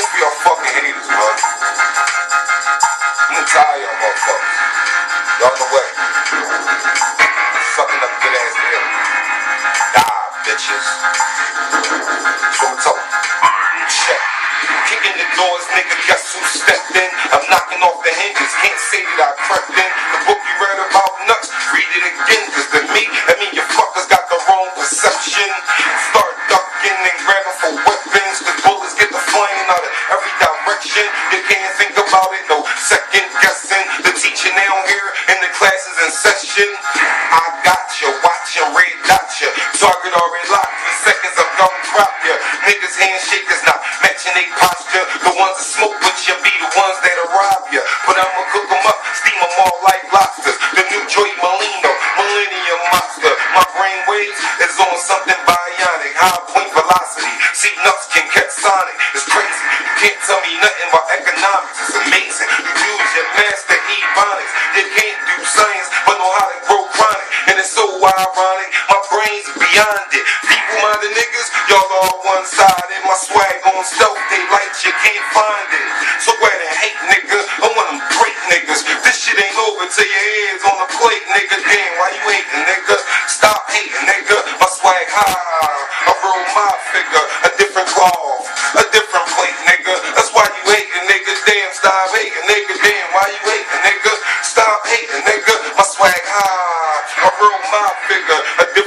Just be a fucking haters, bro. I'm tired of y'all motherfuckers. Y'all know what? Sucking up good ass hair. Die, bitches. That's what I'm talking. Check. Kicking the doors, nigga, guess who stepped in? I'm knocking off the hinges, can't say that I crept in. The book you read about nuts, read it again, cause the meat guessing. The teacher now here in the classes in session. I got you, watching red you. Target already locked, three seconds, I'm gonna drop you. Niggas handshake is not matching they posture. The ones that smoke with you be the ones that'll rob you. But I'ma cook them up, steam them all like lobsters. The new Joy Molino, Millennium Monster. My brain waves is on something bionic, high point velocity. See, nuts can catch Sonic, it's crazy. You can't tell me nothing about economics, it's amazing. You use beyond it. People minded niggas, y'all all one sided. My swag on stealth, they light, you can't find it. So ahead and hate, nigga. I'm one of them great niggas. This shit ain't over till your head's on the plate, nigga. Damn, why you hating, nigga? Stop hating, nigga. My swag high, I roll my figure, a different cloth, a different plate, nigga. That's why you hating, nigga. Damn, stop hating, nigga. Damn, why you hating, nigga? Stop hating, nigga. My swag high, I roll my figure,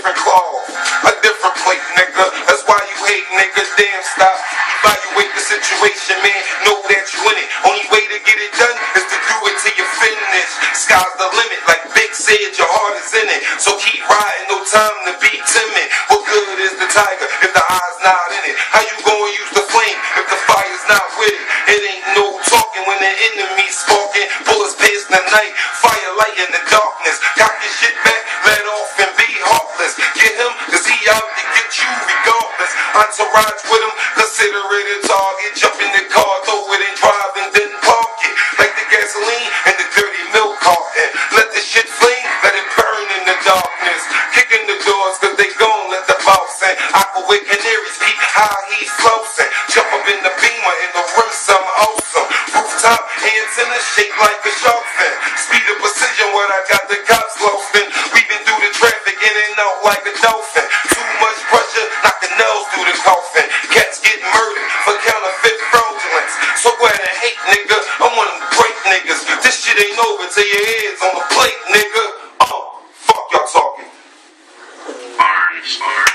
different cloth, a different plate, nigga. That's why you hate, nigga. Damn, stop. Evaluate the situation, man. Know that you in it. Only way to get it done is to do it till you finish. Sky's the limit, like Big said, your heart is in it. So keep riding, no time to be timid. What good is the tiger if the eye's not in it? How you gonna use the flame if the fire's not with it? It ain't no talking when the enemy's sparking. Bullets pace the night, fire light in the darkness. Cock Entourage with him, consider it a target. Jump in the car, throw it and drive and then park it. Like the gasoline and the dirty milk carton. Let the shit fling, let it burn in the darkness. Kicking the doors, cause they gon' let the boss in. Aqua with canaries, peep how he's floating. Jump up in the beamer in the rim, some awesome. Rooftop, antenna shaped like a shark fin. Speed of precision, what I got the cops loafing. been through the traffic, in and out like a dolphin. Cats get murdered for counterfeit fraudulence. So ahead and hate, nigga. I'm one of them great niggas. This shit ain't over till your head's on the plate, nigga. Oh, fuck y'all talking. Artist.